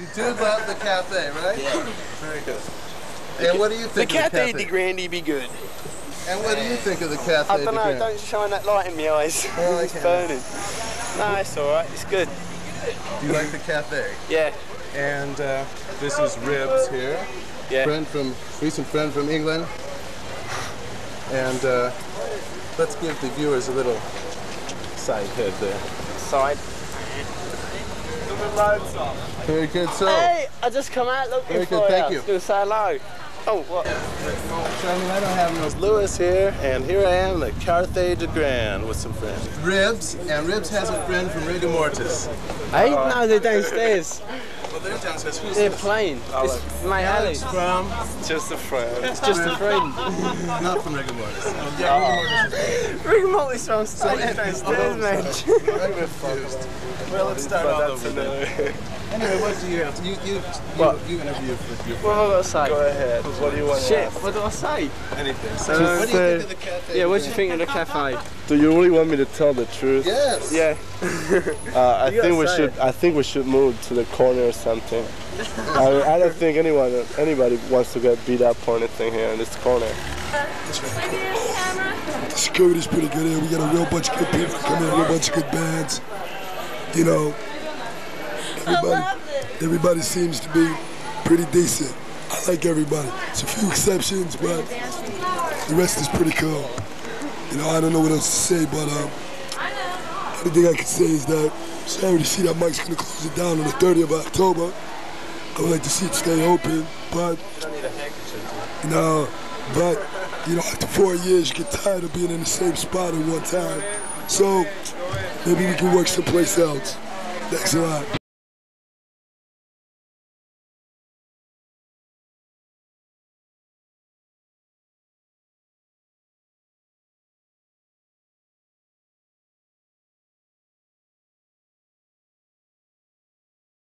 You do love the cafe, right? Yeah. Very good. And what do you The think Cafe of the cafe The cafe? Grande be good. And what do you think of the cafe? I don't know, Grand? don't shine that light in my eyes. Oh, it's burning. No, it's alright, it's good. Do you like the cafe? Yeah, And uh, this is Ribs here, yeah. friend from recent friend from England. And uh, let's give the viewers a little side head there. Side. Very good. So, Hey, I just come out looking Very for good, thank you. I say hello. Oh, what? Charlie, I don't have no. Louis here, and here I am at Cathay de Grande with some friends. Ribs, and Ribs has a friend from Rigor Mortis. Hey, no, they're downstairs. Well, they're downstairs. Who's They're this? playing. Oh, it's mate Alex Alex. from, Just a friend. It's just a friend. not from Rigor Mortis. Oh, yeah, Rigor Mortis. Rigor Mortis on stage downstairs, Oh, man. I'm confused. Well, let's start all over again. Anyway, what do you have? To, you you you, What? you interview with your What have I got to say? Go ahead. What do you want Shit, what do I say? Anything. So, Uh, what do you think of the cafe? Yeah, what do you think of the cafe? Do you really want me to tell the truth? Yes. Yeah. Uh, I You think we should. it. I think we should move to the corner or something. I, I don't think anyone, anybody wants to get beat up or anything here in this corner. Security's pretty good here. We got a real bunch of good people coming a real bunch of good bands. You know, everybody, everybody seems to be pretty decent. I like everybody. It's a few exceptions, but the rest is pretty cool. You know, I don't know what else to say, but um, only thing I can say is that sorry to see that Mike's gonna close it down on the 30th of October. I would like to see it stay open, but know, but you know, after four years, you get tired of being in the same spot at one time. So maybe we can work someplace else. Thanks a lot.